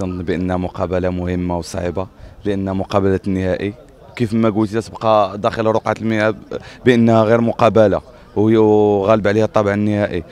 كنظن بان مقابلة مهمة وصعيبه لأن مقابلة النهائي كيف ما قلت تبقى داخل رقعة المياه بأنها غير مقابلة وغالب عليها الطابع النهائي.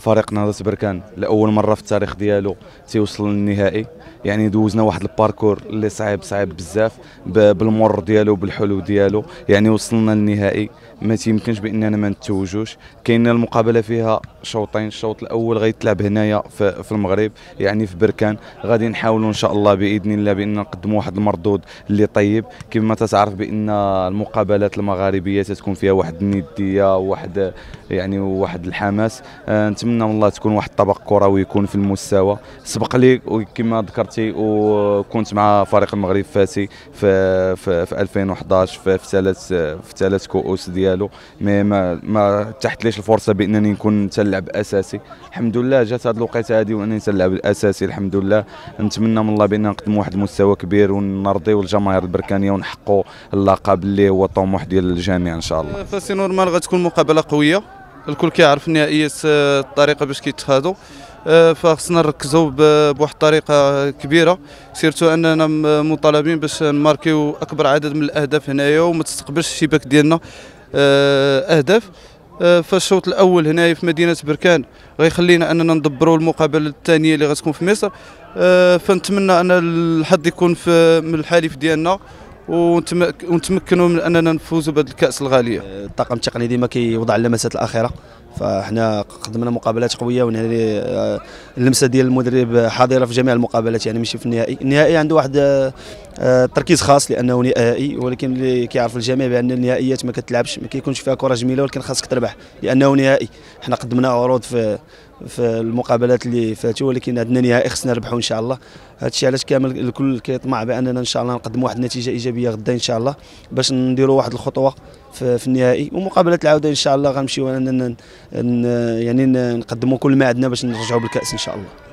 فريق نهضه بركان لأول مرة في التاريخ ديالو تيوصل للنهائي. يعني دوزنا واحد الباركور اللي صعيب صعيب بزاف بالمر ديالو بالحلو ديالو. يعني وصلنا للنهائي. ما تيمكنش بإننا ما نتوجوش. كاينة المقابلة فيها شوطين. الشوط الأول غيتلعب هنايا في, المغرب يعني في بركان. غادي نحاولوا إن شاء الله بإذن الله بإن نقدموا واحد المردود اللي طيب. كما تتعرف بإن المقابلات المغاربية تتكون فيها واحد الندية وواحد يعني واحد الحماس. آه نتمنى من الله تكون واحد الطبق كروي يكون في المستوى. سبق لي كما ذكرتي وكنت مع فريق المغرب فاتي في في, في 2011 في ثلاث في ثلاث كؤوس ديالو. ما ما, ما تحت ليش الفرصة بأنني نكون تلعب أساسي. الحمد لله جات هذه الوقيتة هذه وأنني تلعب الأساسي الحمد لله. نتمنى من الله بان نقدم واحد المستوى كبير ونرضيو الجماهير البركانية ونحققوا اللقب اللي هو طموح ديال الجميع إن شاء الله. ف c'est normal غتكون مقابلة قوية. الكل كيعرف النهائيات الطريقة باش كيتخادوا آه، فخصنا نركزوا بواحد الطريقة كبيرة. surtout أننا مطالبين باش نماركيو أكبر عدد من الأهداف هنايا وما تستقبلش الشباك ديالنا آه، أهداف. آه، فالشوط الأول هنايا في مدينة بركان غيخلينا أننا ندبروا المقابلة الثانية اللي غتكون في مصر. فنتمنى أن الحظ يكون في من الحليف ديالنا. ونتمكنوا من أننا نفوزوا بهذه الكأس الغاليه الطاقم التقني ديما كيوضع اللمسات الأخيرة. فاحنا قدمنا مقابلات قوية ونعني آه، اللمسة ديال المدرب حاضرة في جميع المقابلات. يعني ماشي في النهائي. النهائي عنده واحد آه، تركيز خاص لأنه نهائي ولكن اللي كيعرف الجميع بأن النهائيات ما كتلعبش ما كيكونش فيها كرة جميلة ولكن خاصك تربح لأنه نهائي. حنا قدمنا عروض في في المقابلات اللي فاتوا ولكن عندنا نهائي خصنا نربحوا إن شاء الله. هذا الشيء علاش كامل الكل كيطمع بأننا إن شاء الله نقدموا واحد النتيجة إيجابية غدا إن شاء الله باش نديروا واحد الخطوة في, في النهائي. ومقابلات العودة إن شاء الله غنمشيو يعني نقدموا كل ما عندنا باش نرجعوا بالكأس إن شاء الله.